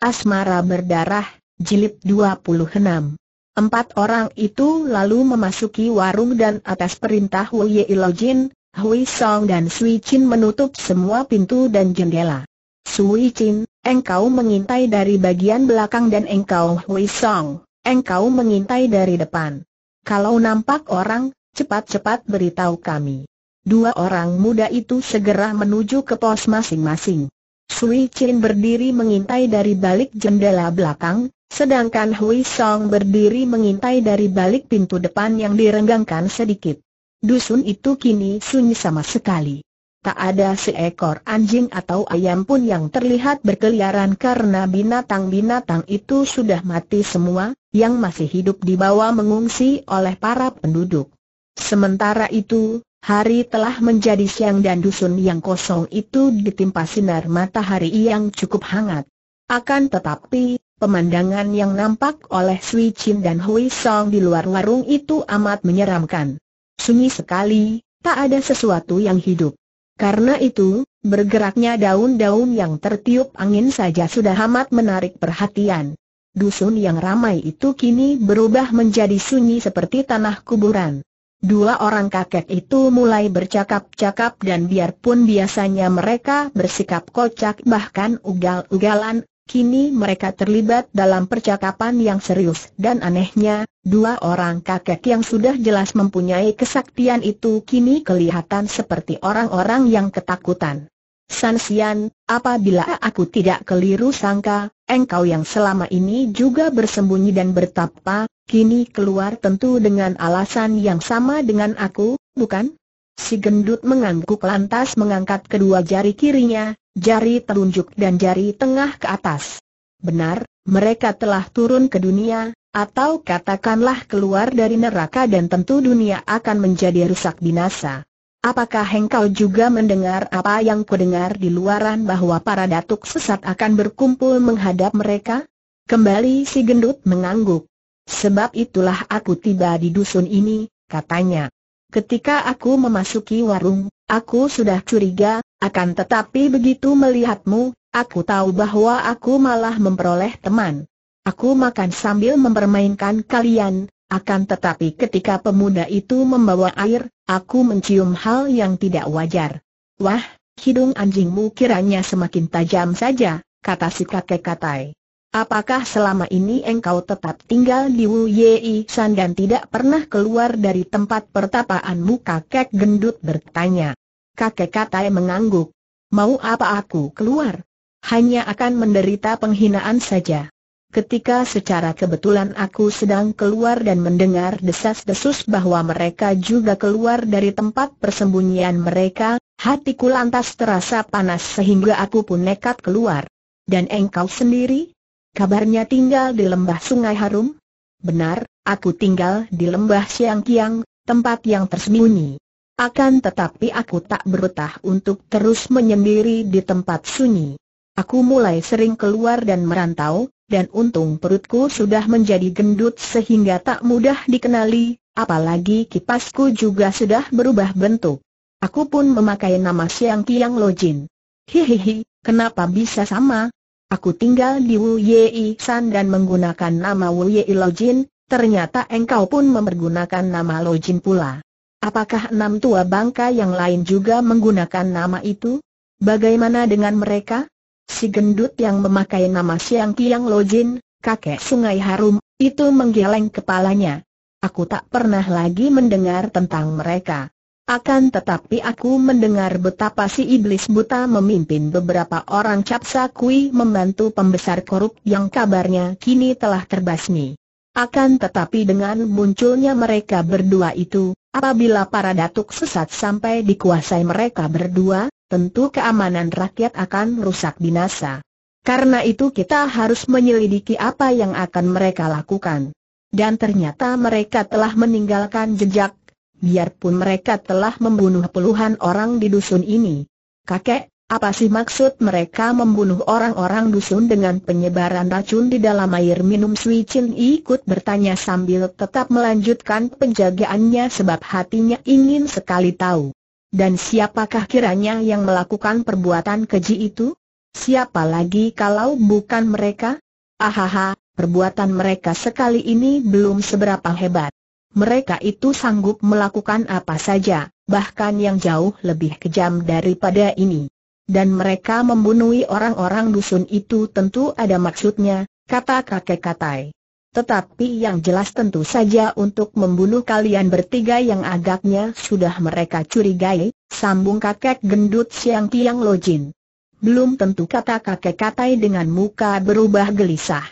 Asmara Berdarah, Jilid 26 Empat orang itu lalu memasuki warung dan atas perintah Wu Ilojin, Hui Song dan Sui Chin menutup semua pintu dan jendela. Sui Chin, engkau mengintai dari bagian belakang dan engkau Hui Song, engkau mengintai dari depan. Kalau nampak orang, cepat-cepat beritahu kami. Dua orang muda itu segera menuju ke pos masing-masing. Sui Chin berdiri mengintai dari balik jendela belakang, sedangkan Hui Song berdiri mengintai dari balik pintu depan yang direnggangkan sedikit. Dusun itu kini sunyi sama sekali. Tak ada seekor anjing atau ayam pun yang terlihat berkeliaran karena binatang-binatang itu sudah mati semua, yang masih hidup di bawah mengungsi oleh para penduduk. Sementara itu, hari telah menjadi siang dan dusun yang kosong itu ditimpa sinar matahari yang cukup hangat. Akan tetapi, pemandangan yang nampak oleh Sui Chin dan Hui Song di luar warung itu amat menyeramkan. Sunyi sekali, tak ada sesuatu yang hidup. Karena itu, bergeraknya daun-daun yang tertiup angin saja sudah amat menarik perhatian. Dusun yang ramai itu kini berubah menjadi sunyi seperti tanah kuburan. Dua orang kakek itu mulai bercakap-cakap dan biarpun biasanya mereka bersikap kocak bahkan ugal-ugalan, kini mereka terlibat dalam percakapan yang serius dan anehnya, dua orang kakek yang sudah jelas mempunyai kesaktian itu kini kelihatan seperti orang-orang yang ketakutan. Sansian, apabila aku tidak keliru sangka, engkau yang selama ini juga bersembunyi dan bertapa, kini keluar tentu dengan alasan yang sama dengan aku, bukan? Si gendut mengangguk lantas mengangkat kedua jari kirinya, jari telunjuk dan jari tengah ke atas. Benar, mereka telah turun ke dunia, atau katakanlah keluar dari neraka dan tentu dunia akan menjadi rusak binasa. Apakah engkau juga mendengar apa yang kudengar di luaran bahwa para datuk sesat akan berkumpul menghadap mereka? Kembali si gendut mengangguk. Sebab itulah aku tiba di dusun ini, katanya. Ketika aku memasuki warung, aku sudah curiga, akan tetapi begitu melihatmu, aku tahu bahwa aku malah memperoleh teman. Aku makan sambil mempermainkan kalian, akan tetapi ketika pemuda itu membawa air, aku mencium hal yang tidak wajar. Wah, hidung anjingmu kiranya semakin tajam saja, kata si kakek katai. Apakah selama ini engkau tetap tinggal di Wu Yei San dan tidak pernah keluar dari tempat pertapaanmu? Kakek gendut bertanya. Kakek katai mengangguk. Mau apa aku keluar? Hanya akan menderita penghinaan saja. Ketika secara kebetulan aku sedang keluar dan mendengar desas-desus bahwa mereka juga keluar dari tempat persembunyian mereka, hatiku lantas terasa panas sehingga aku pun nekat keluar. Dan engkau sendiri? Kabarnya tinggal di lembah Sungai Harum? Benar, aku tinggal di lembah Siang Kiang, tempat yang tersembunyi. Akan tetapi aku tak berutah untuk terus menyendiri di tempat sunyi. Aku mulai sering keluar dan merantau, dan untung perutku sudah menjadi gendut sehingga tak mudah dikenali, apalagi kipasku juga sudah berubah bentuk. Aku pun memakai nama Siang Kiang Lojin. Hihihi, kenapa bisa sama? Aku tinggal di Wu Yei San dan menggunakan nama Wu Yei Lojin, ternyata engkau pun mempergunakan nama Lojin pula. Apakah enam tua bangka yang lain juga menggunakan nama itu? Bagaimana dengan mereka? Si gendut yang memakai nama Siang Kiang Lojin, kakek sungai harum, itu menggeleng kepalanya. Aku tak pernah lagi mendengar tentang mereka. Akan tetapi aku mendengar betapa si iblis buta memimpin beberapa orang capsa kui membantu pembesar korup yang kabarnya kini telah terbasmi. Akan tetapi dengan munculnya mereka berdua itu, apabila para datuk sesat sampai dikuasai mereka berdua, tentu keamanan rakyat akan rusak binasa. Karena itu kita harus menyelidiki apa yang akan mereka lakukan. Dan ternyata mereka telah meninggalkan jejak biarpun mereka telah membunuh puluhan orang di dusun ini. Kakek, apa sih maksud mereka membunuh orang-orang dusun dengan penyebaran racun di dalam air minum Sui Chin ikut bertanya sambil tetap melanjutkan penjagaannya sebab hatinya ingin sekali tahu. Dan siapakah kiranya yang melakukan perbuatan keji itu? Siapa lagi kalau bukan mereka? Ahaha, perbuatan mereka sekali ini belum seberapa hebat. Mereka itu sanggup melakukan apa saja, bahkan yang jauh lebih kejam daripada ini. Dan mereka membunuhi orang-orang dusun itu tentu ada maksudnya, kata kakek katai. Tetapi yang jelas tentu saja untuk membunuh kalian bertiga yang agaknya sudah mereka curigai, sambung kakek gendut Siang Tiang Lojin. Belum tentu kata kakek katai dengan muka berubah gelisah.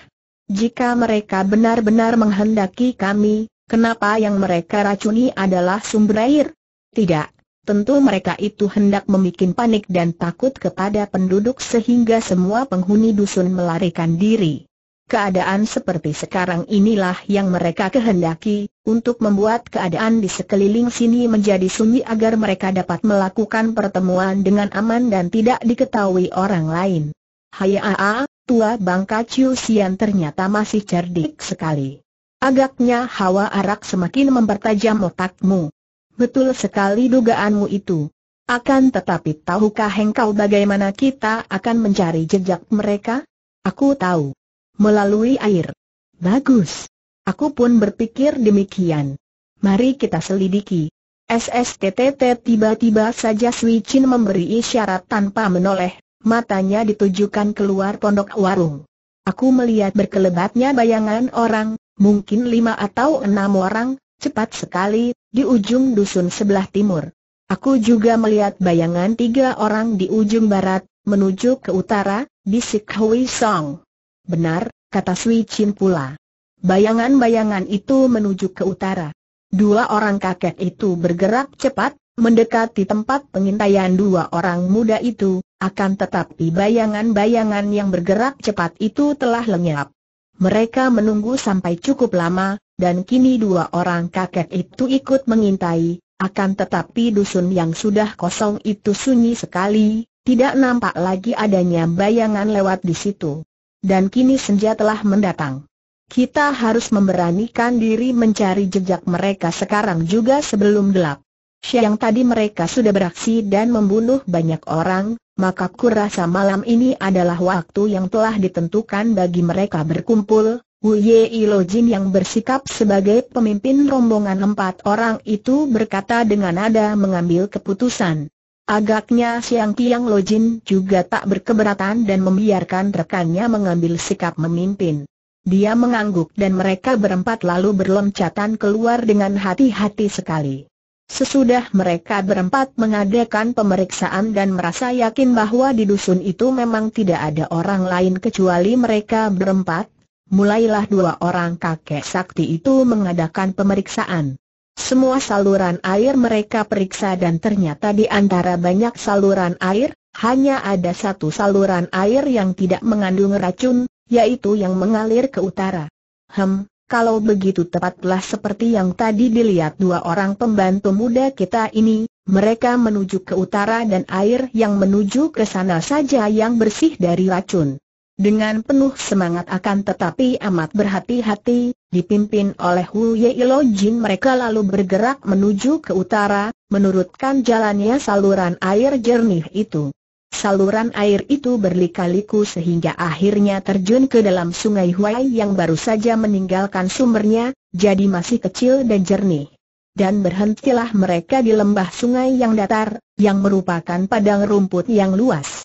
Jika mereka benar-benar menghendaki kami, kenapa yang mereka racuni adalah sumber air? Tidak, tentu mereka itu hendak membuat panik dan takut kepada penduduk sehingga semua penghuni dusun melarikan diri. Keadaan seperti sekarang inilah yang mereka kehendaki, untuk membuat keadaan di sekeliling sini menjadi sunyi agar mereka dapat melakukan pertemuan dengan aman dan tidak diketahui orang lain. Hai Aa, tua bangka Chiu Sian ternyata masih cerdik sekali. Agaknya hawa arak semakin mempertajam otakmu. Betul sekali dugaanmu itu. Akan tetapi tahukah engkau bagaimana kita akan mencari jejak mereka? Aku tahu melalui air. Bagus. Aku pun berpikir demikian. Mari kita selidiki. SSTTT tiba-tiba saja Sui Chin memberi isyarat tanpa menoleh, matanya ditujukan keluar pondok warung. Aku melihat berkelebatnya bayangan orang, mungkin lima atau enam orang, cepat sekali, di ujung dusun sebelah timur. Aku juga melihat bayangan tiga orang di ujung barat, menuju ke utara, di Sikhui Song. Benar, kata Sui Chin pula. Bayangan-bayangan itu menuju ke utara. Dua orang kakek itu bergerak cepat, mendekati tempat pengintaian dua orang muda itu, akan tetapi bayangan-bayangan yang bergerak cepat itu telah lenyap. Mereka menunggu sampai cukup lama, dan kini dua orang kakek itu ikut mengintai, akan tetapi dusun yang sudah kosong itu sunyi sekali, tidak nampak lagi adanya bayangan lewat di situ. Dan kini senja telah mendatang. Kita harus memberanikan diri mencari jejak mereka sekarang juga sebelum gelap. Siang tadi mereka sudah beraksi dan membunuh banyak orang, maka kurasa malam ini adalah waktu yang telah ditentukan bagi mereka berkumpul. Wu Ye Ilojin yang bersikap sebagai pemimpin rombongan empat orang itu berkata dengan nada mengambil keputusan. Agaknya Siang Tiang Lojin juga tak berkeberatan dan membiarkan rekannya mengambil sikap memimpin. Dia mengangguk dan mereka berempat lalu berloncatan keluar dengan hati-hati sekali. Sesudah mereka berempat mengadakan pemeriksaan dan merasa yakin bahwa di dusun itu memang tidak ada orang lain kecuali mereka berempat, mulailah dua orang kakek sakti itu mengadakan pemeriksaan. Semua saluran air mereka periksa dan ternyata di antara banyak saluran air, hanya ada satu saluran air yang tidak mengandung racun, yaitu yang mengalir ke utara. Hem, kalau begitu tepatlah seperti yang tadi dilihat dua orang pembantu muda kita ini, mereka menuju ke utara dan air yang menuju ke sana saja yang bersih dari racun. Dengan penuh semangat akan tetapi amat berhati-hati, dipimpin oleh Wu Ye Ilo Jin mereka lalu bergerak menuju ke utara, menurutkan jalannya saluran air jernih itu. Saluran air itu berlika-liku sehingga akhirnya terjun ke dalam sungai Huai yang baru saja meninggalkan sumbernya, jadi masih kecil dan jernih. Dan berhentilah mereka di lembah sungai yang datar, yang merupakan padang rumput yang luas.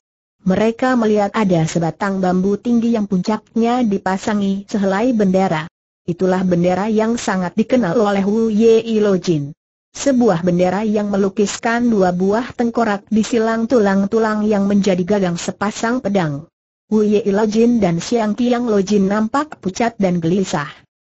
Mereka melihat ada sebatang bambu tinggi yang puncaknya dipasangi sehelai bendera. Itulah bendera yang sangat dikenal oleh Wu Ye Ilojin. Sebuah bendera yang melukiskan dua buah tengkorak di silang tulang-tulang yang menjadi gagang sepasang pedang. Wu Ye Ilojin dan Siang Tiang Lojin nampak pucat dan gelisah.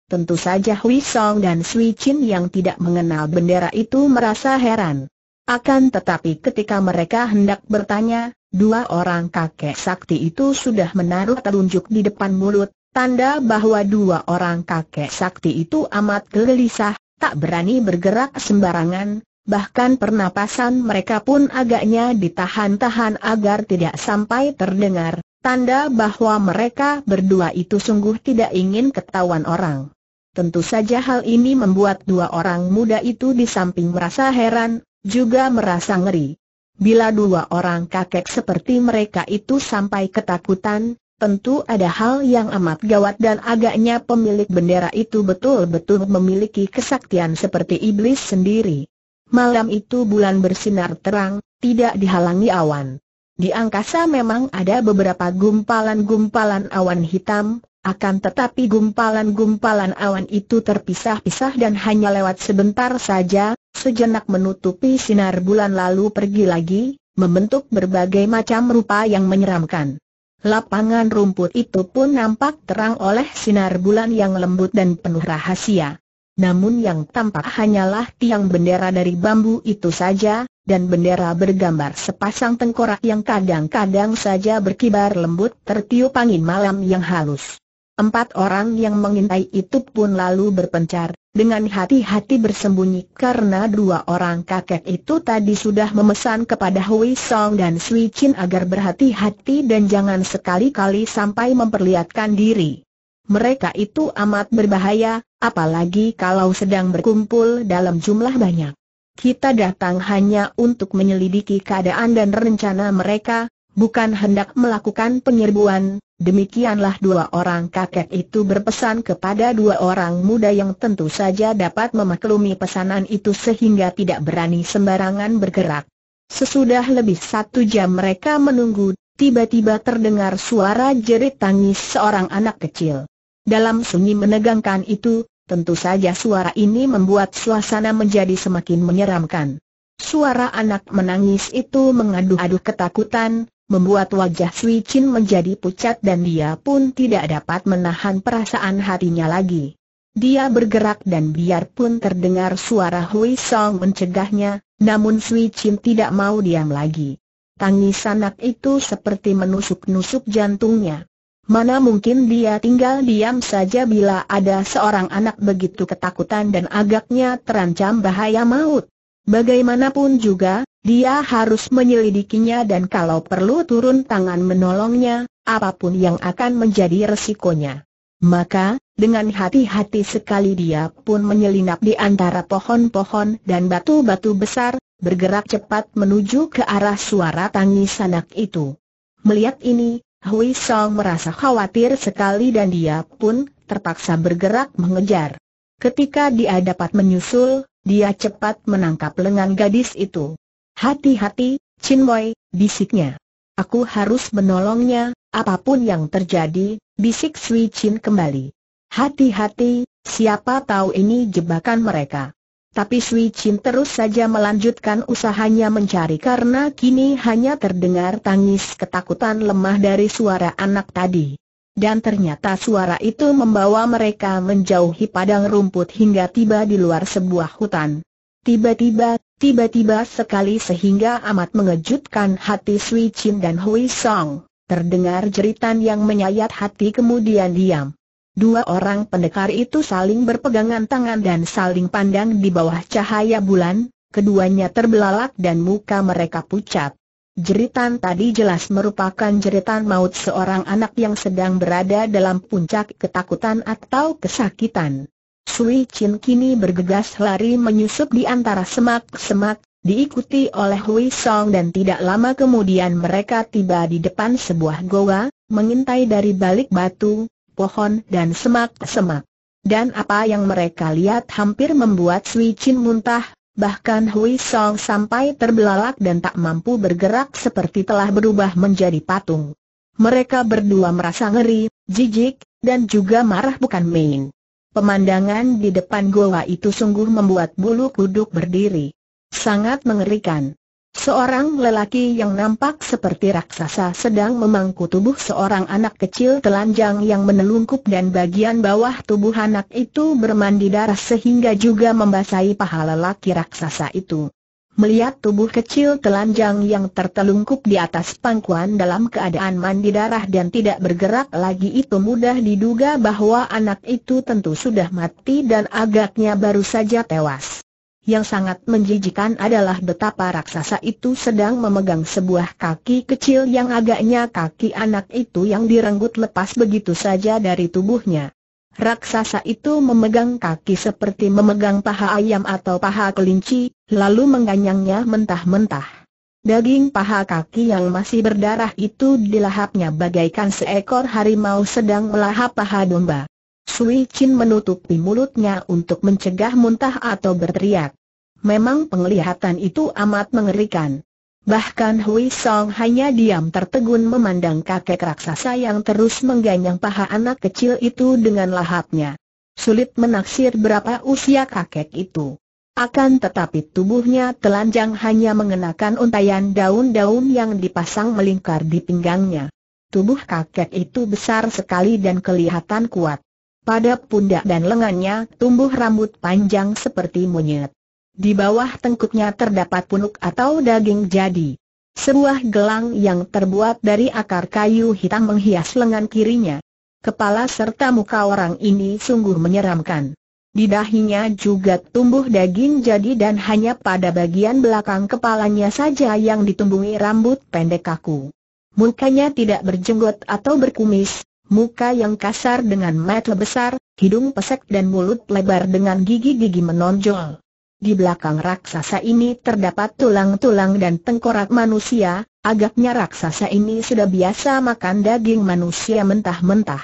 Tentu saja Hui Song dan Sui Chin yang tidak mengenal bendera itu merasa heran. Akan tetapi ketika mereka hendak bertanya, Dua orang kakek sakti itu sudah menaruh telunjuk di depan mulut, tanda bahwa dua orang kakek sakti itu amat gelisah, tak berani bergerak sembarangan, bahkan pernapasan mereka pun agaknya ditahan-tahan agar tidak sampai terdengar, tanda bahwa mereka berdua itu sungguh tidak ingin ketahuan orang. Tentu saja hal ini membuat dua orang muda itu di samping merasa heran, juga merasa ngeri. Bila dua orang kakek seperti mereka itu sampai ketakutan, tentu ada hal yang amat gawat dan agaknya pemilik bendera itu betul-betul memiliki kesaktian seperti iblis sendiri. Malam itu bulan bersinar terang, tidak dihalangi awan. Di angkasa memang ada beberapa gumpalan-gumpalan awan hitam, akan tetapi gumpalan-gumpalan awan itu terpisah-pisah dan hanya lewat sebentar saja, sejenak menutupi sinar bulan lalu pergi lagi, membentuk berbagai macam rupa yang menyeramkan. Lapangan rumput itu pun nampak terang oleh sinar bulan yang lembut dan penuh rahasia. Namun yang tampak hanyalah tiang bendera dari bambu itu saja, dan bendera bergambar sepasang tengkorak yang kadang-kadang saja berkibar lembut tertiup angin malam yang halus. Empat orang yang mengintai itu pun lalu berpencar, dengan hati-hati bersembunyi karena dua orang kakek itu tadi sudah memesan kepada Hui Song dan Sui Chin agar berhati-hati dan jangan sekali-kali sampai memperlihatkan diri. Mereka itu amat berbahaya, apalagi kalau sedang berkumpul dalam jumlah banyak. Kita datang hanya untuk menyelidiki keadaan dan rencana mereka, bukan hendak melakukan penyerbuan, Demikianlah dua orang kakek itu berpesan kepada dua orang muda yang tentu saja dapat memaklumi pesanan itu sehingga tidak berani sembarangan bergerak. Sesudah lebih satu jam mereka menunggu, tiba-tiba terdengar suara jerit tangis seorang anak kecil. Dalam sunyi menegangkan itu, tentu saja suara ini membuat suasana menjadi semakin menyeramkan. Suara anak menangis itu mengaduh-aduh ketakutan, membuat wajah Sui Chin menjadi pucat dan dia pun tidak dapat menahan perasaan hatinya lagi. Dia bergerak dan biarpun terdengar suara Hui Song mencegahnya, namun Sui Chin tidak mau diam lagi. Tangis anak itu seperti menusuk-nusuk jantungnya. Mana mungkin dia tinggal diam saja bila ada seorang anak begitu ketakutan dan agaknya terancam bahaya maut. Bagaimanapun juga, dia harus menyelidikinya dan kalau perlu turun tangan menolongnya, apa pun yang akan menjadi resikonya. Maka, dengan hati-hati sekali dia pun menyelinap di antara pohon-pohon dan batu-batu besar, bergerak cepat menuju ke arah suara tangis anak itu. Melihat ini, Hui Song merasa khawatir sekali dan dia pun terpaksa bergerak mengejar. Ketika dia dapat menyusul, dia cepat menangkap lengan gadis itu. Hati-hati, Chin Boy, bisiknya. Aku harus menolongnya, apa pun yang terjadi, bisik Sui Chin kembali. Hati-hati, siapa tahu ini jebakan mereka. Tapi Sui Chin terus saja melanjutkan usahanya mencari karena kini hanya terdengar tangis ketakutan lemah dari suara anak tadi. Dan ternyata suara itu membawa mereka menjauhi padang rumput hingga tiba di luar sebuah hutan. Tiba-tiba, tiba-tiba sekali sehingga amat mengejutkan hati Sui Chin dan Hui Song, terdengar jeritan yang menyayat hati kemudian diam. Dua orang pendekar itu saling berpegangan tangan dan saling pandang di bawah cahaya bulan, keduanya terbelalak dan muka mereka pucat. Jeritan tadi jelas merupakan jeritan maut seorang anak yang sedang berada dalam puncak ketakutan atau kesakitan. Sui Chin kini bergegas lari menyusup di antara semak-semak, diikuti oleh Hui Song dan tidak lama kemudian mereka tiba di depan sebuah goa, mengintai dari balik batu, pohon dan semak-semak. Dan apa yang mereka lihat hampir membuat Sui Chin muntah, bahkan Hui Song sampai terbelalak dan tak mampu bergerak seperti telah berubah menjadi patung. Mereka berdua merasa ngeri, jijik, dan juga marah bukan main. Pemandangan di depan goa itu sungguh membuat bulu kuduk berdiri. Sangat mengerikan. Seorang lelaki yang nampak seperti raksasa sedang memangku tubuh seorang anak kecil telanjang yang menelungkup dan bagian bawah tubuh anak itu bermandi darah sehingga juga membasahi paha lelaki raksasa itu. Melihat tubuh kecil telanjang yang tertelungkup di atas pangkuan dalam keadaan mandi darah dan tidak bergerak lagi itu mudah diduga bahwa anak itu tentu sudah mati dan agaknya baru saja tewas. Yang sangat menjijikan adalah betapa raksasa itu sedang memegang sebuah kaki kecil yang agaknya kaki anak itu yang direnggut lepas begitu saja dari tubuhnya. Raksasa itu memegang kaki seperti memegang paha ayam atau paha kelinci, lalu mengganyangnya mentah-mentah. Daging paha kaki yang masih berdarah itu dilahapnya bagaikan seekor harimau sedang melahap paha domba. Sui Chin menutupi mulutnya untuk mencegah muntah atau berteriak. Memang penglihatan itu amat mengerikan. Bahkan Hui Song hanya diam tertegun memandang kakek raksasa yang terus mengganyang paha anak kecil itu dengan lahapnya. Sulit menaksir berapa usia kakek itu. Akan tetapi tubuhnya telanjang hanya mengenakan untayan daun-daun yang dipasang melingkar di pinggangnya. Tubuh kakek itu besar sekali dan kelihatan kuat. Pada pundak dan lengannya tumbuh rambut panjang seperti monyet. Di bawah tengkuknya terdapat punuk atau daging jadi. Sebuah gelang yang terbuat dari akar kayu hitam menghias lengan kirinya. Kepala serta muka orang ini sungguh menyeramkan. Di dahinya juga tumbuh daging jadi dan hanya pada bagian belakang kepalanya saja yang ditumbuhi rambut pendek kaku. Mukanya tidak berjenggot atau berkumis, muka yang kasar dengan mata besar, hidung pesek dan mulut lebar dengan gigi-gigi menonjol. Di belakang raksasa ini terdapat tulang-tulang dan tengkorak manusia, agaknya raksasa ini sudah biasa makan daging manusia mentah-mentah.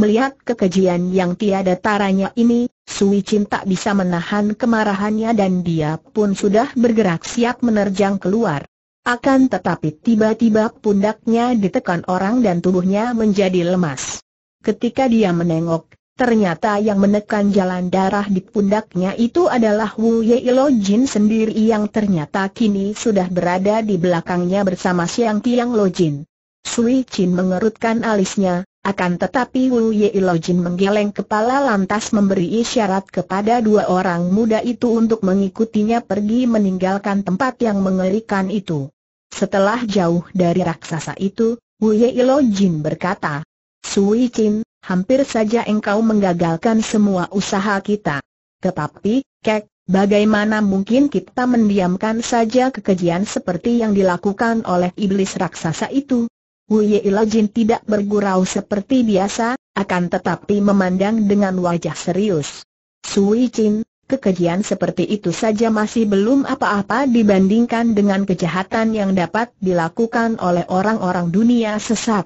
Melihat kekejian yang tiada taranya ini, Sui Chin tak bisa menahan kemarahannya dan dia pun sudah bergerak siap menerjang keluar. Akan tetapi tiba-tiba pundaknya ditekan orang dan tubuhnya menjadi lemas. Ketika dia menengok, ternyata yang menekan jalan darah di pundaknya itu adalah Wu Ye Ilo Jin sendiri yang ternyata kini sudah berada di belakangnya bersama Siang Tiang Lo Jin. Sui Chin mengerutkan alisnya, akan tetapi Wu Ye Ilojin menggeleng kepala lantas memberi isyarat kepada dua orang muda itu untuk mengikutinya pergi meninggalkan tempat yang mengerikan itu. Setelah jauh dari raksasa itu, Wu Ye Ilojin berkata, Sui Chin, hampir saja engkau menggagalkan semua usaha kita. Tetapi, Kek, bagaimana mungkin kita mendiamkan saja kekejian seperti yang dilakukan oleh iblis raksasa itu? Wu Ilajin tidak bergurau seperti biasa, akan tetapi memandang dengan wajah serius. Sui Chin, kekejian seperti itu saja masih belum apa-apa dibandingkan dengan kejahatan yang dapat dilakukan oleh orang-orang dunia sesat.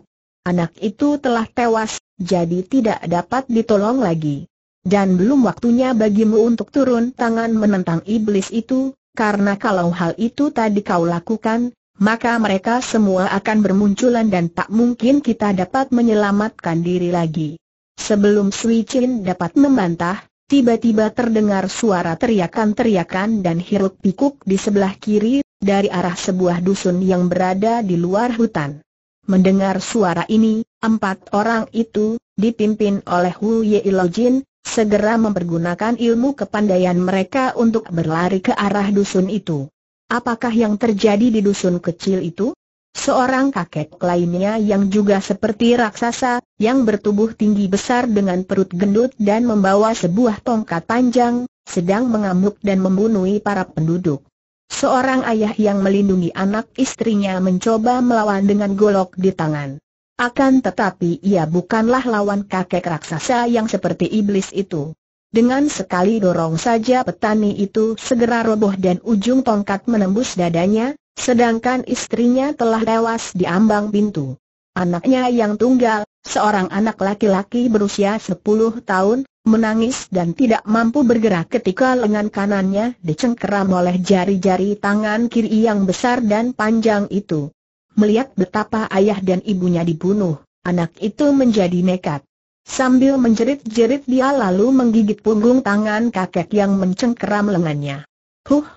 Anak itu telah tewas, jadi tidak dapat ditolong lagi. Dan belum waktunya bagimu untuk turun tangan menentang iblis itu, karena kalau hal itu tadi kau lakukan, maka mereka semua akan bermunculan dan tak mungkin kita dapat menyelamatkan diri lagi. Sebelum Sui Chin dapat membantah, tiba-tiba terdengar suara teriakan-teriakan dan hiruk pikuk di sebelah kiri, dari arah sebuah dusun yang berada di luar hutan. Mendengar suara ini, empat orang itu, dipimpin oleh Wu Ye Ilojin, segera mempergunakan ilmu kepandaian mereka untuk berlari ke arah dusun itu. Apakah yang terjadi di dusun kecil itu? Seorang kakek lainnya yang juga seperti raksasa, yang bertubuh tinggi besar dengan perut gendut dan membawa sebuah tongkat panjang, sedang mengamuk dan membunuhi para penduduk. Seorang ayah yang melindungi anak istrinya mencoba melawan dengan golok di tangan. Akan tetapi ia bukanlah lawan kakek raksasa yang seperti iblis itu. Dengan sekali dorong saja petani itu segera roboh dan ujung tongkat menembus dadanya, sedangkan istrinya telah tewas di ambang pintu. Anaknya yang tunggal, seorang anak laki-laki berusia 10 tahun, menangis dan tidak mampu bergerak ketika lengan kanannya dicengkeram oleh jari-jari tangan kiri yang besar dan panjang itu. Melihat betapa ayah dan ibunya dibunuh, anak itu menjadi nekat. Sambil menjerit-jerit dia lalu menggigit punggung tangan kakek yang mencengkeram lengannya. Huh!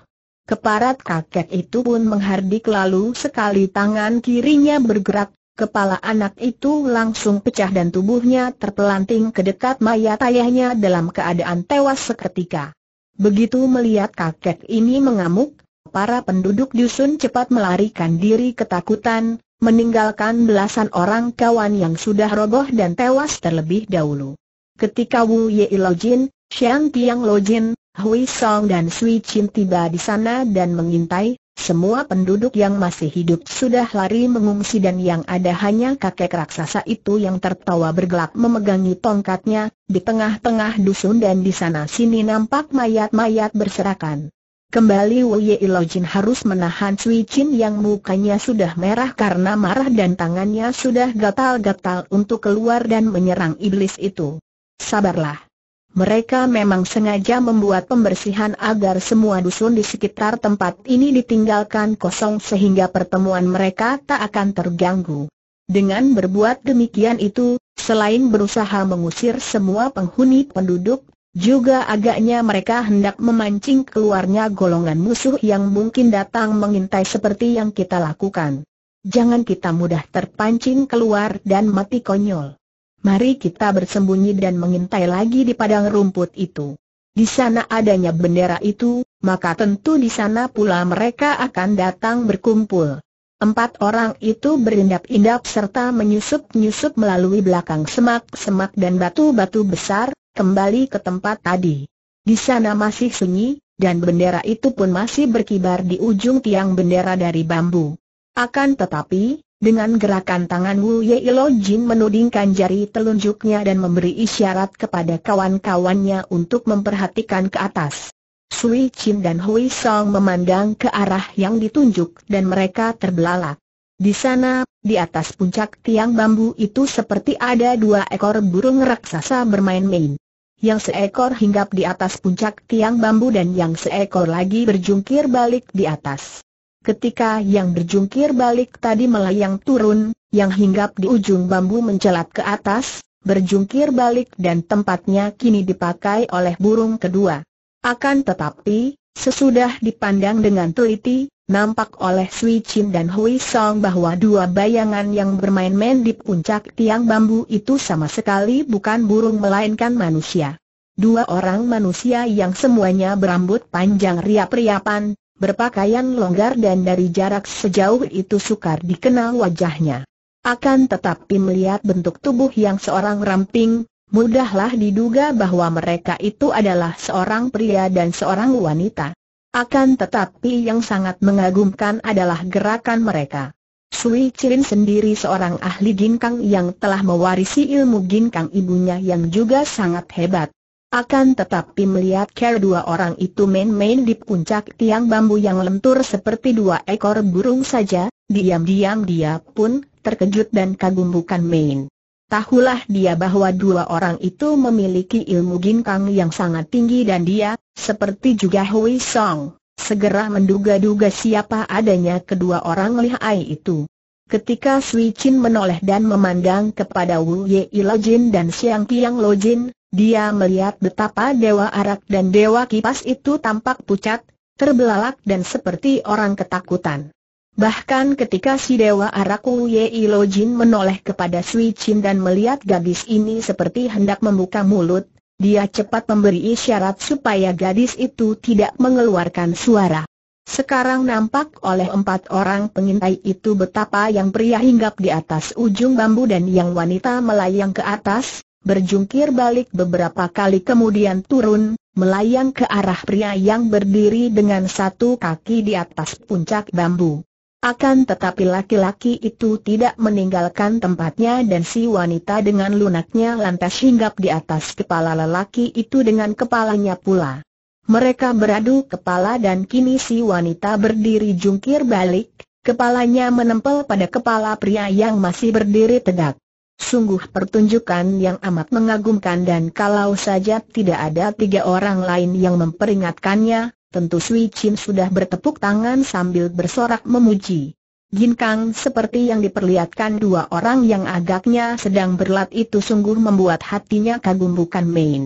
Keparat kakek itu pun menghardik lalu sekali tangan kirinya bergerak, kepala anak itu langsung pecah dan tubuhnya terpelanting ke dekat mayat ayahnya dalam keadaan tewas seketika. Begitu melihat kakek ini mengamuk, para penduduk dusun cepat melarikan diri ketakutan, meninggalkan belasan orang kawan yang sudah roboh dan tewas terlebih dahulu. Ketika Wu Ye Ilojin, Xiang Tiang Lojin, Hui Song dan Sui Chin tiba di sana dan mengintai, semua penduduk yang masih hidup sudah lari mengungsi dan yang ada hanya kakek raksasa itu yang tertawa bergelak memegangi tongkatnya, di tengah-tengah dusun dan di sana sini nampak mayat-mayat berserakan. Kembali Wei Ilojin harus menahan Sui Chin yang mukanya sudah merah karena marah dan tangannya sudah gatal-gatal untuk keluar dan menyerang iblis itu. Sabarlah. Mereka memang sengaja membuat pembersihan agar semua dusun di sekitar tempat ini ditinggalkan kosong sehingga pertemuan mereka tak akan terganggu. Dengan berbuat demikian itu, selain berusaha mengusir semua penghuni penduduk, juga agaknya mereka hendak memancing keluarnya golongan musuh yang mungkin datang mengintai seperti yang kita lakukan. Jangan kita mudah terpancing keluar dan mati konyol. Mari kita bersembunyi dan mengintai lagi di padang rumput itu. Di sana adanya bendera itu, maka tentu di sana pula mereka akan datang berkumpul. Empat orang itu berindap-indap serta menyusup-nyusup melalui belakang semak-semak dan batu-batu besar, kembali ke tempat tadi. Di sana masih sunyi, dan bendera itu pun masih berkibar di ujung tiang bendera dari bambu. Akan tetapi, dengan gerakan tangan Wu Ye Ilo Jin menudingkan jari telunjuknya dan memberi isyarat kepada kawan-kawannya untuk memperhatikan ke atas. Sui Chin dan Hui Song memandang ke arah yang ditunjuk dan mereka terbelalak. Di sana, di atas puncak tiang bambu itu seperti ada dua ekor burung raksasa bermain-main. Yang seekor hinggap di atas puncak tiang bambu dan yang seekor lagi berjungkir balik di atas. Ketika yang berjungkir balik tadi melayang turun, yang hinggap di ujung bambu mencelat ke atas, berjungkir balik dan tempatnya kini dipakai oleh burung kedua. Akan tetapi, sesudah dipandang dengan teliti, nampak oleh Sui Chin dan Hui Song bahwa dua bayangan yang bermain-main di puncak tiang bambu itu sama sekali bukan burung melainkan manusia. Dua orang manusia yang semuanya berambut panjang riap-riapan, berpakaian longgar dan dari jarak sejauh itu sukar dikenal wajahnya. Akan tetapi melihat bentuk tubuh yang seorang ramping, mudahlah diduga bahwa mereka itu adalah seorang pria dan seorang wanita. Akan tetapi yang sangat mengagumkan adalah gerakan mereka. Sui Chin sendiri seorang ahli ginkang yang telah mewarisi ilmu ginkang ibunya yang juga sangat hebat. Akan tetapi melihat care dua orang itu main-main di puncak tiang bambu yang lentur seperti dua ekor burung saja, diam-diam dia pun terkejut dan kagum bukan main. Tahulah dia bahwa dua orang itu memiliki ilmu ginkang yang sangat tinggi dan dia, seperti juga Hui Song, segera menduga-duga siapa adanya kedua orang lihai itu. Ketika Sui Chin menoleh dan memandang kepada Wu Ye Ilojin dan Siang Kiang Lojin, dia melihat betapa Dewa Arak dan Dewa Kipas itu tampak pucat, terbelalak dan seperti orang ketakutan. Bahkan ketika si Dewa Arak Ye Ilojin menoleh kepada Sui Chin dan melihat gadis ini seperti hendak membuka mulut, dia cepat memberi isyarat supaya gadis itu tidak mengeluarkan suara. Sekarang nampak oleh empat orang pengintai itu betapa yang pria hinggap di atas ujung bambu dan yang wanita melayang ke atas, berjungkir balik beberapa kali kemudian turun, melayang ke arah pria yang berdiri dengan satu kaki di atas puncak bambu. Akan tetapi laki-laki itu tidak meninggalkan tempatnya dan si wanita dengan lunaknya lantas hinggap di atas kepala lelaki itu dengan kepalanya pula. Mereka beradu kepala dan kini si wanita berdiri jungkir balik, kepalanya menempel pada kepala pria yang masih berdiri tegak. Sungguh pertunjukan yang amat mengagumkan dan kalau saja tidak ada tiga orang lain yang memperingatkannya, tentu Sui Chin sudah bertepuk tangan sambil bersorak memuji. Gin Kang seperti yang diperlihatkan dua orang yang agaknya sedang berlat itu sungguh membuat hatinya kagum bukan main.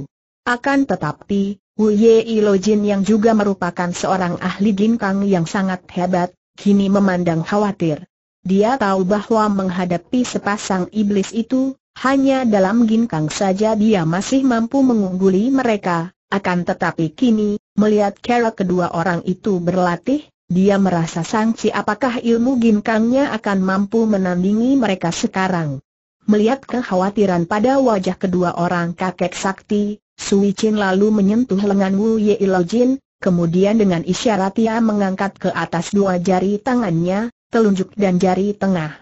Akan tetapi, Wu Ye Ilojin yang juga merupakan seorang ahli Gin Kang yang sangat hebat, kini memandang khawatir. Dia tahu bahwa menghadapi sepasang iblis itu, hanya dalam ginkang saja dia masih mampu mengungguli mereka, akan tetapi kini, melihat cara kedua orang itu berlatih, dia merasa sangsi apakah ilmu ginkangnya akan mampu menandingi mereka sekarang. Melihat kekhawatiran pada wajah kedua orang kakek sakti, Sui Chin lalu menyentuh lengan Wu Ye Ilojin, kemudian dengan isyarat ia mengangkat ke atas dua jari tangannya, telunjuk dan jari tengah.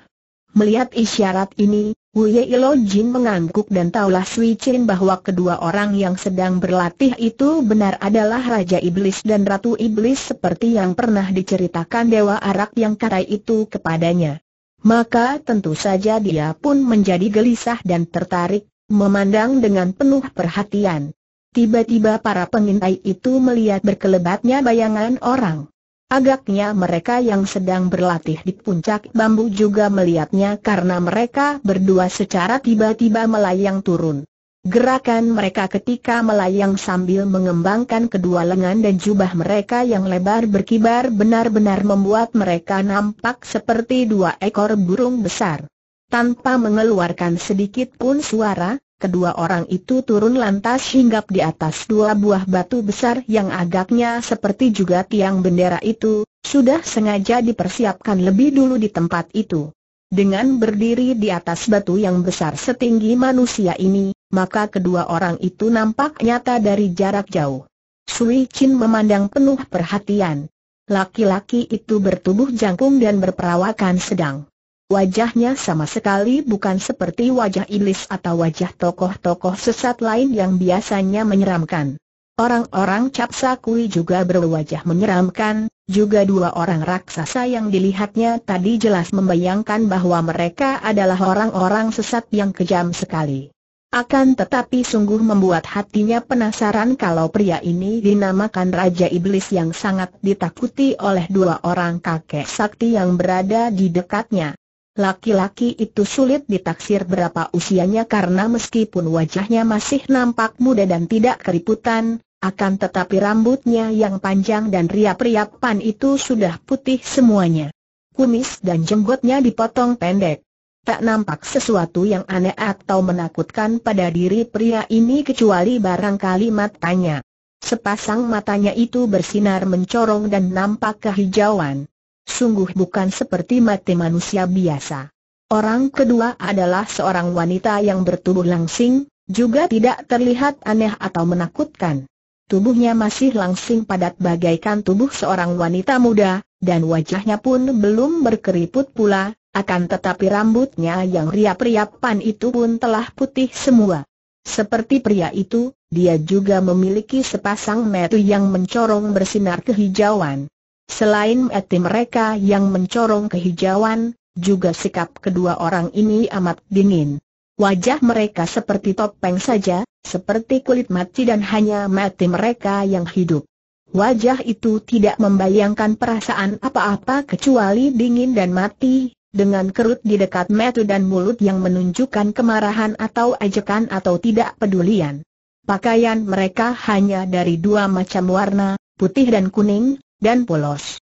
Melihat isyarat ini, Wu Ilo Jin mengangguk dan taulah Sui Chin bahwa kedua orang yang sedang berlatih itu benar adalah Raja Iblis dan Ratu Iblis seperti yang pernah diceritakan Dewa Arak yang karai itu kepadanya. Maka tentu saja dia pun menjadi gelisah dan tertarik, memandang dengan penuh perhatian. Tiba-tiba para pengintai itu melihat berkelebatnya bayangan orang. Agaknya mereka yang sedang berlatih di puncak bambu juga melihatnya karena mereka berdua secara tiba-tiba melayang turun. Gerakan mereka ketika melayang sambil mengembangkan kedua lengan dan jubah mereka yang lebar berkibar benar-benar membuat mereka nampak seperti dua ekor burung besar. Tanpa mengeluarkan sedikit pun suara, kedua orang itu turun lantas hinggap di atas dua buah batu besar yang agaknya seperti juga tiang bendera itu, sudah sengaja dipersiapkan lebih dulu di tempat itu. Dengan berdiri di atas batu yang besar setinggi manusia ini, maka kedua orang itu nampak nyata dari jarak jauh. Sui Chin memandang penuh perhatian. Laki-laki itu bertubuh jangkung dan berperawakan sedang. Wajahnya sama sekali bukan seperti wajah iblis atau wajah tokoh-tokoh sesat lain yang biasanya menyeramkan. Orang-orang Cap Sakui juga berwajah menyeramkan, juga dua orang raksasa yang dilihatnya tadi jelas membayangkan bahwa mereka adalah orang-orang sesat yang kejam sekali. Akan tetapi sungguh membuat hatinya penasaran kalau pria ini dinamakan Raja Iblis yang sangat ditakuti oleh dua orang kakek sakti yang berada di dekatnya. Laki-laki itu sulit ditaksir berapa usianya karena meskipun wajahnya masih nampak muda dan tidak keriputan, akan tetapi rambutnya yang panjang dan riap-riapan itu sudah putih semuanya. Kumis dan jenggotnya dipotong pendek. Tak nampak sesuatu yang aneh atau menakutkan pada diri pria ini kecuali barangkali matanya. Sepasang matanya itu bersinar mencorong dan nampak kehijauan. Sungguh bukan seperti mati manusia biasa. Orang kedua adalah seorang wanita yang bertubuh langsing, juga tidak terlihat aneh atau menakutkan. Tubuhnya masih langsing padat bagaikan tubuh seorang wanita muda, dan wajahnya pun belum berkeriput pula, akan tetapi rambutnya yang riap-riapan itu pun telah putih semua. Seperti pria itu, dia juga memiliki sepasang metu yang mencorong bersinar kehijauan. Selain mati mereka yang mencorong kehijauan, juga sikap kedua orang ini amat dingin. Wajah mereka seperti topeng saja, seperti kulit mati dan hanya mati mereka yang hidup. Wajah itu tidak membayangkan perasaan apa-apa kecuali dingin dan mati, dengan kerut di dekat metu dan mulut yang menunjukkan kemarahan atau ajakan atau tidak pedulian. Pakaian mereka hanya dari dua macam warna, putih dan kuning, dan polos.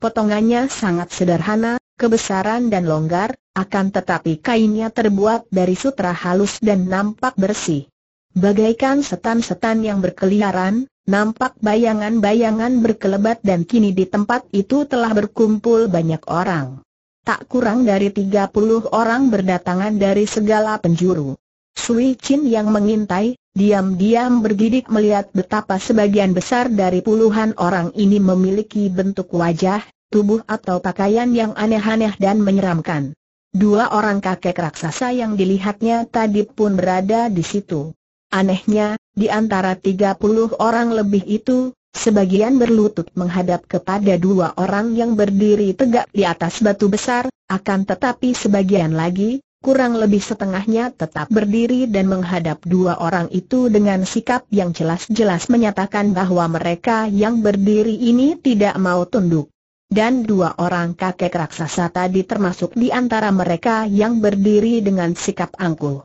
Potongannya sangat sederhana, kebesaran dan longgar, akan tetapi kainnya terbuat dari sutra halus dan nampak bersih. Bagaikan setan-setan yang berkeliaran, nampak bayangan-bayangan berkelebat dan kini di tempat itu telah berkumpul banyak orang. Tak kurang dari 30 orang berdatangan dari segala penjuru. Sui Chin yang mengintai, diam-diam bergidik melihat betapa sebagian besar dari puluhan orang ini memiliki bentuk wajah, tubuh atau pakaian yang aneh-aneh dan menyeramkan. Dua orang kakek raksasa yang dilihatnya tadi pun berada di situ. Anehnya, di antara 30 orang lebih itu, sebagian berlutut menghadap kepada dua orang yang berdiri tegak di atas batu besar, akan tetapi sebagian lagi, kurang lebih setengahnya tetap berdiri dan menghadap dua orang itu dengan sikap yang jelas-jelas menyatakan bahwa mereka yang berdiri ini tidak mau tunduk. Dan dua orang kakek raksasa tadi termasuk di antara mereka yang berdiri dengan sikap angkuh.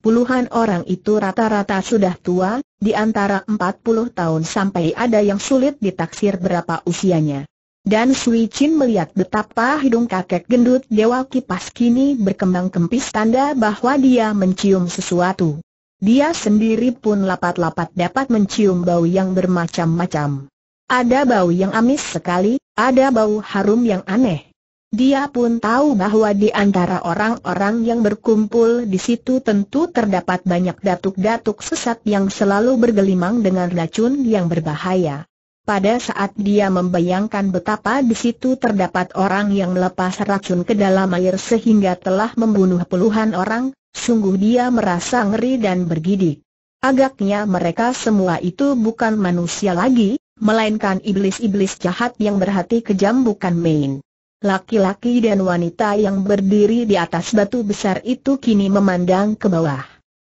Puluhan orang itu rata-rata sudah tua, di antara 40 tahun sampai ada yang sulit ditaksir berapa usianya. Dan Sui Chin melihat betapa hidung kakek gendut Dewa Kipas kini berkembang kempis tanda bahwa dia mencium sesuatu. Dia sendiri pun lapat-lapat dapat mencium bau yang bermacam-macam. Ada bau yang amis sekali, ada bau harum yang aneh. Dia pun tahu bahwa di antara orang-orang yang berkumpul di situ tentu terdapat banyak datuk-datuk sesat yang selalu bergelimang dengan racun yang berbahaya. Pada saat dia membayangkan betapa di situ terdapat orang yang melepas racun ke dalam air sehingga telah membunuh puluhan orang, sungguh dia merasa ngeri dan bergidik. Agaknya mereka semua itu bukan manusia lagi, melainkan iblis-iblis jahat yang berhati kejam bukan main. Laki-laki dan wanita yang berdiri di atas batu besar itu kini memandang ke bawah.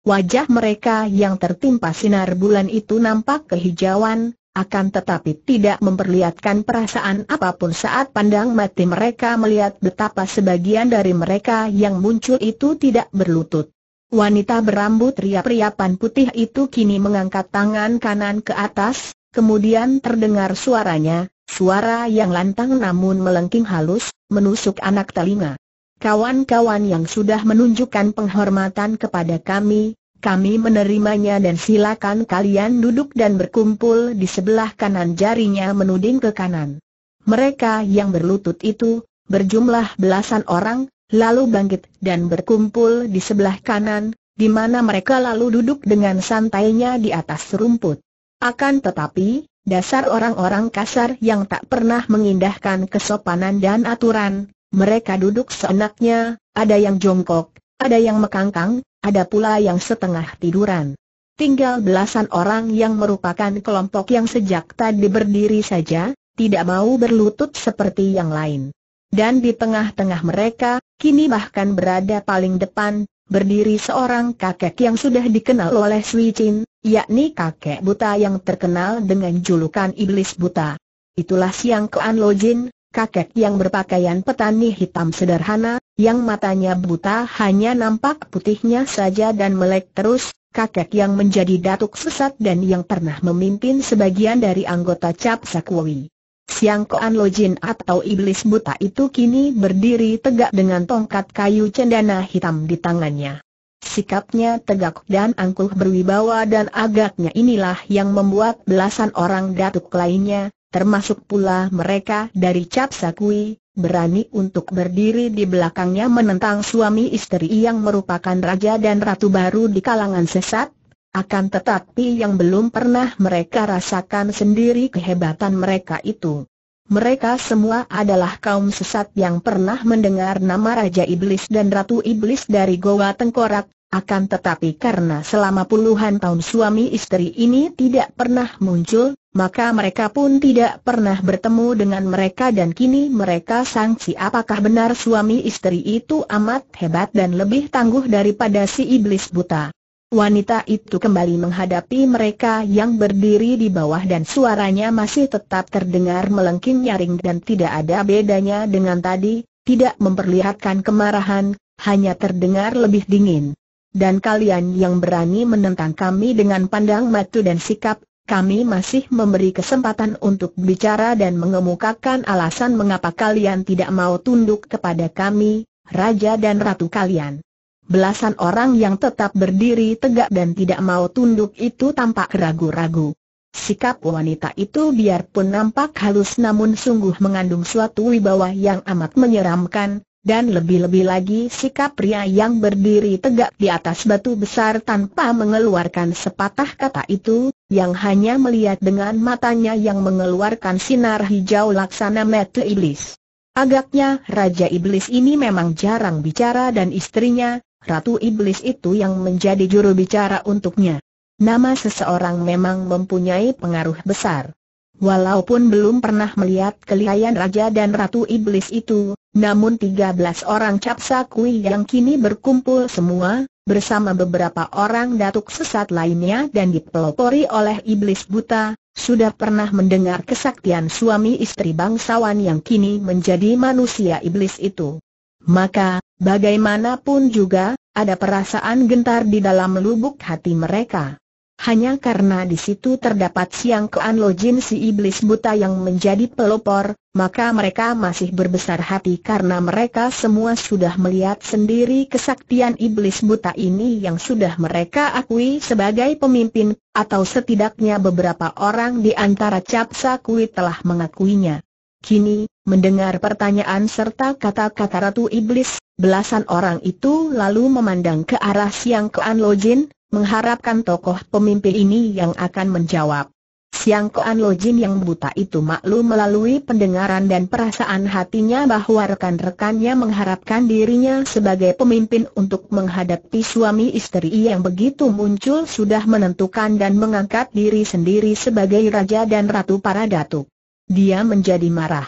Wajah mereka yang tertimpa sinar bulan itu nampak kehijauan, akan tetapi tidak memperlihatkan perasaan apa pun saat pandang mati mereka melihat betapa sebagian dari mereka yang muncul itu tidak berlutut. Wanita berambut riap-riapan putih itu kini mengangkat tangan kanan ke atas, kemudian terdengar suaranya, suara yang lantang namun melengking halus, menusuk anak telinga. Kawan-kawan yang sudah menunjukkan penghormatan kepada kami, kami menerimanya dan silakan kalian duduk dan berkumpul di sebelah kanan jarinya menuding ke kanan. Mereka yang berlutut itu, berjumlah belasan orang, lalu bangkit dan berkumpul di sebelah kanan, di mana mereka lalu duduk dengan santainya di atas rumput. Akan tetapi, dasar orang-orang kasar yang tak pernah mengindahkan kesopanan dan aturan, mereka duduk seenaknya, ada yang jongkok, ada yang mekangkang, ada pula yang setengah tiduran. Tinggal belasan orang yang merupakan kelompok yang sejak tadi berdiri saja, tidak mau berlutut seperti yang lain. Dan di tengah-tengah mereka, kini bahkan berada paling depan, berdiri seorang kakek yang sudah dikenal oleh Sui Chin, yakni kakek buta yang terkenal dengan julukan Iblis Buta. Itulah Siang Kuan Lojin, kakek yang berpakaian petani hitam sederhana, yang matanya buta hanya nampak putihnya saja dan melek terus, kakek yang menjadi datuk sesat dan yang pernah memimpin sebagian dari anggota Cap Sakwawi. Siang Koan Lojin atau iblis buta itu kini berdiri tegak dengan tongkat kayu cendana hitam di tangannya. Sikapnya tegak dan angkuh berwibawa dan agaknya inilah yang membuat belasan orang datuk lainnya, termasuk pula mereka dari Cap Sakui, berani untuk berdiri di belakangnya menentang suami istri yang merupakan raja dan ratu baru di kalangan sesat, akan tetapi yang belum pernah mereka rasakan sendiri kehebatan mereka itu. Mereka semua adalah kaum sesat yang pernah mendengar nama Raja Iblis dan Ratu Iblis dari Goa Tengkorak, akan tetapi karena selama puluhan tahun suami istri ini tidak pernah muncul, maka mereka pun tidak pernah bertemu dengan mereka dan kini mereka sangsi apakah benar suami istri itu amat hebat dan lebih tangguh daripada si iblis buta. Wanita itu kembali menghadapi mereka yang berdiri di bawah dan suaranya masih tetap terdengar melengking nyaring dan tidak ada bedanya dengan tadi, tidak memperlihatkan kemarahan, hanya terdengar lebih dingin dan kalian yang berani menentang kami dengan pandang matu dan sikap, kami masih memberi kesempatan untuk bicara dan mengemukakan alasan mengapa kalian tidak mau tunduk kepada kami, Raja dan Ratu kalian. Belasan orang yang tetap berdiri tegak dan tidak mau tunduk itu tampak ragu-ragu. Sikap wanita itu biarpun nampak halus namun sungguh mengandung suatu wibawa yang amat menyeramkan, dan lebih-lebih lagi sikap pria yang berdiri tegak di atas batu besar tanpa mengeluarkan sepatah kata itu, yang hanya melihat dengan matanya yang mengeluarkan sinar hijau laksana mata iblis. Agaknya Raja Iblis ini memang jarang bicara dan istrinya, Ratu Iblis itu yang menjadi juru bicara untuknya. Nama seseorang memang mempunyai pengaruh besar. Walaupun belum pernah melihat kelihayan Raja dan Ratu Iblis itu, namun 13 orang capsa kui yang kini berkumpul semua, bersama beberapa orang datuk sesat lainnya dan dipelopori oleh Iblis buta, sudah pernah mendengar kesaktian suami istri bangsawan yang kini menjadi manusia iblis itu. Maka, bagaimanapun juga, ada perasaan gentar di dalam lubuk hati mereka. Hanya karena di situ terdapat Siang Kean Lojin si iblis buta yang menjadi pelopor, maka mereka masih berbesar hati karena mereka semua sudah melihat sendiri kesaktian iblis buta ini yang sudah mereka akui sebagai pemimpin, atau setidaknya beberapa orang di antara Cap Sakui telah mengakuinya. Kini, mendengar pertanyaan serta kata-kata Ratu Iblis, belasan orang itu lalu memandang ke arah Siang Kean Lojin, mengharapkan tokoh pemimpin ini yang akan menjawab. Siang Koan Lojin yang buta itu maklum melalui pendengaran dan perasaan hatinya bahwa rekan-rekannya mengharapkan dirinya sebagai pemimpin untuk menghadapi suami istri yang begitu muncul sudah menentukan dan mengangkat diri sendiri sebagai raja dan ratu para datuk. Dia menjadi marah.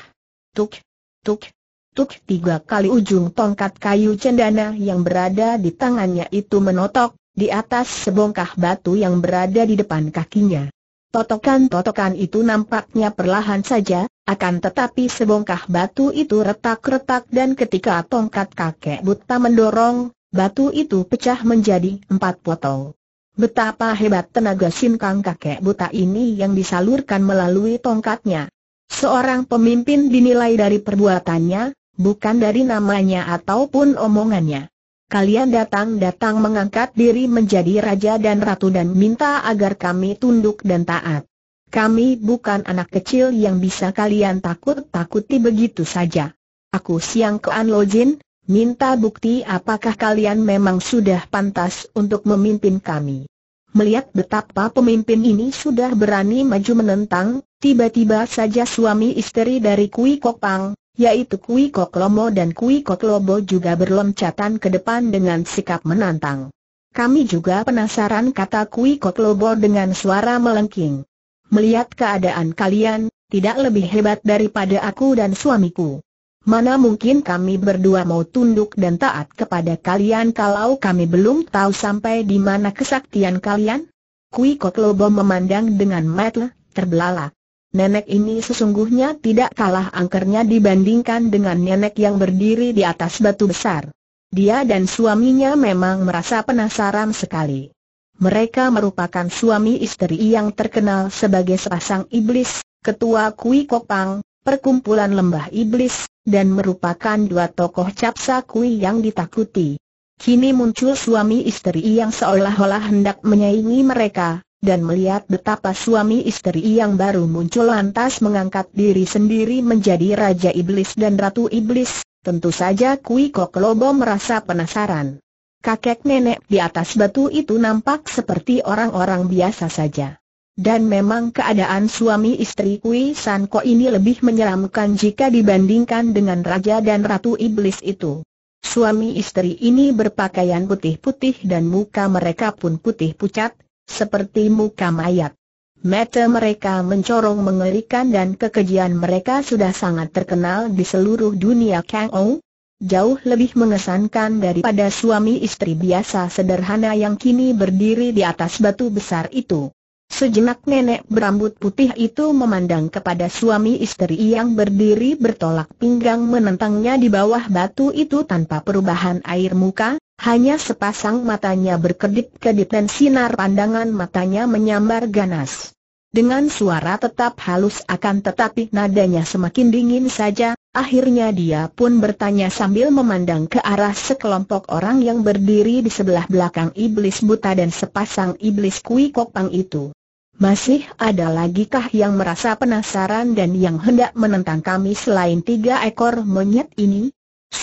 Tuk, tuk, tuk tiga kali ujung tongkat kayu cendana yang berada di tangannya itu menotok, di atas sebongkah batu yang berada di depan kakinya. Totokan-totokan itu nampaknya perlahan saja, akan tetapi sebongkah batu itu retak-retak dan ketika tongkat kakek buta mendorong, batu itu pecah menjadi empat potong. Betapa hebat tenaga sinkang kakek buta ini yang disalurkan melalui tongkatnya. Seorang pemimpin dinilai dari perbuatannya, bukan dari namanya ataupun omongannya. Kalian datang-datang mengangkat diri menjadi raja dan ratu dan minta agar kami tunduk dan taat. Kami bukan anak kecil yang bisa kalian takut-takuti begitu saja. Aku siang ke Anlojin, minta bukti apakah kalian memang sudah pantas untuk memimpin kami. Melihat betapa pemimpin ini sudah berani maju menentang, tiba-tiba saja suami istri dari Kui Kopang, yaitu Kui Kok Lomo dan Kui Kok Lobo juga berloncatan ke depan dengan sikap menantang. Kami juga penasaran kata Kui Kok Lobo dengan suara melengking. Melihat keadaan kalian, tidak lebih hebat daripada aku dan suamiku. Mana mungkin kami berdua mau tunduk dan taat kepada kalian kalau kami belum tahu sampai di mana kesaktian kalian? Kui Kok Lobo memandang dengan mata terbelalak. Nenek ini sesungguhnya tidak kalah angkernya dibandingkan dengan nenek yang berdiri di atas batu besar. Dia dan suaminya memang merasa penasaran sekali. Mereka merupakan suami istri yang terkenal sebagai sepasang iblis, ketua Kui Kopang, perkumpulan lembah iblis, dan merupakan dua tokoh capsa Kui yang ditakuti. Kini muncul suami istri yang seolah-olah hendak menyaingi mereka, dan melihat betapa suami istri yang baru muncul lantas mengangkat diri sendiri menjadi Raja Iblis dan Ratu Iblis, tentu saja Kui Kok Lobo merasa penasaran. Kakek nenek di atas batu itu nampak seperti orang-orang biasa saja. Dan memang keadaan suami istri Kui Sanko ini lebih menyeramkan jika dibandingkan dengan Raja dan Ratu Iblis itu. Suami istri ini berpakaian putih-putih dan muka mereka pun putih pucat, seperti muka mayat. Mata mereka mencorong mengerikan dan kekejian mereka sudah sangat terkenal di seluruh dunia Kang Ou. Jauh lebih mengesankan daripada suami istri biasa sederhana yang kini berdiri di atas batu besar itu. Sejenak nenek berambut putih itu memandang kepada suami istri yang berdiri bertolak pinggang menentangnya di bawah batu itu tanpa perubahan air muka, hanya sepasang matanya berkedip-kedip dan sinar pandangan matanya menyambar ganas. Dengan suara tetap halus akan tetapi nadanya semakin dingin saja, akhirnya dia pun bertanya sambil memandang ke arah sekelompok orang yang berdiri di sebelah belakang iblis buta dan sepasang iblis kui kopang itu. Masih ada lagi kah yang merasa penasaran dan yang hendak menentang kami selain tiga ekor monyet ini?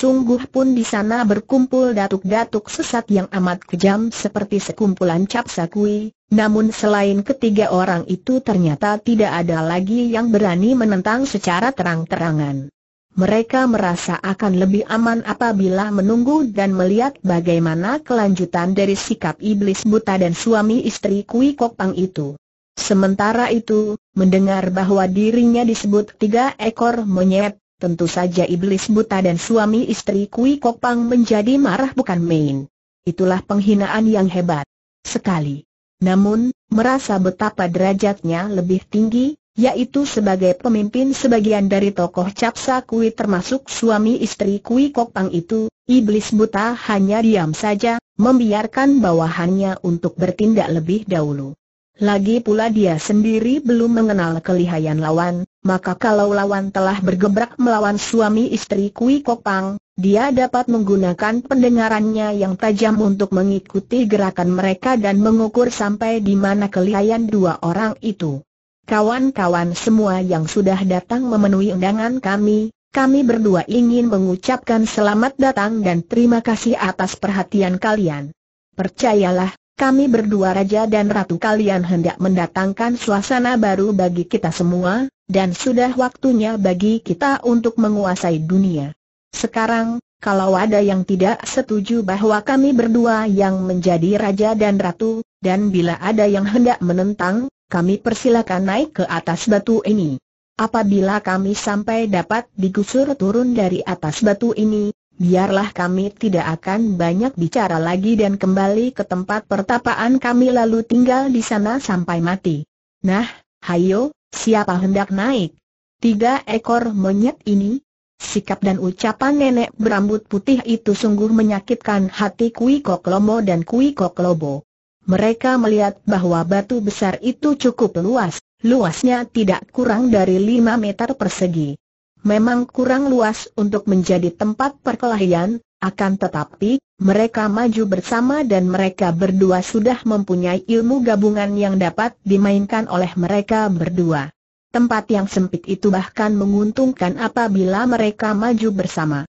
Sungguh pun di sana berkumpul datuk-datuk sesat yang amat kejam seperti sekumpulan cap sakui, namun selain ketiga orang itu ternyata tidak ada lagi yang berani menentang secara terang-terangan. Mereka merasa akan lebih aman apabila menunggu dan melihat bagaimana kelanjutan dari sikap iblis buta dan suami istri Kui Kopang itu. Sementara itu, mendengar bahwa dirinya disebut tiga ekor monyet, Tentu saja iblis buta dan suami istri Kui Kopang menjadi marah bukan main. Itulah penghinaan yang hebat sekali. Namun, merasa betapa derajatnya lebih tinggi, yaitu sebagai pemimpin sebagian dari tokoh Capsa Kui termasuk suami istri Kui Kopang itu, iblis buta hanya diam saja, membiarkan bawahannya untuk bertindak lebih dahulu. Lagi pula dia sendiri belum mengenal kelihayan lawan, maka kalau lawan telah bergebrak melawan suami istri Kui Kopang, dia dapat menggunakan pendengarannya yang tajam untuk mengikuti gerakan mereka dan mengukur sampai di mana kelihayan dua orang itu. Kawan-kawan semua yang sudah datang memenuhi undangan kami, kami berdua ingin mengucapkan selamat datang dan terima kasih atas perhatian kalian. Percayalah, kami berdua raja dan ratu kalian hendak mendatangkan suasana baru bagi kita semua, dan sudah waktunya bagi kita untuk menguasai dunia. Sekarang, kalau ada yang tidak setuju bahwa kami berdua yang menjadi raja dan ratu, dan bila ada yang hendak menentang, kami persilakan naik ke atas batu ini. Apabila kami sampai dapat digusur turun dari atas batu ini, biarlah kami tidak akan banyak bicara lagi dan kembali ke tempat pertapaan kami lalu tinggal di sana sampai mati. Nah, hayo, siapa hendak naik? Tiga ekor monyet ini? Sikap dan ucapan nenek berambut putih itu sungguh menyakitkan hati Kui Kok Lomo dan Kui Kok Lobo. Mereka melihat bahwa batu besar itu cukup luas, luasnya tidak kurang dari 5 meter persegi memang kurang luas untuk menjadi tempat perkelahian, akan tetapi, mereka maju bersama dan mereka berdua sudah mempunyai ilmu gabungan yang dapat dimainkan oleh mereka berdua. Tempat yang sempit itu bahkan menguntungkan apabila mereka maju bersama.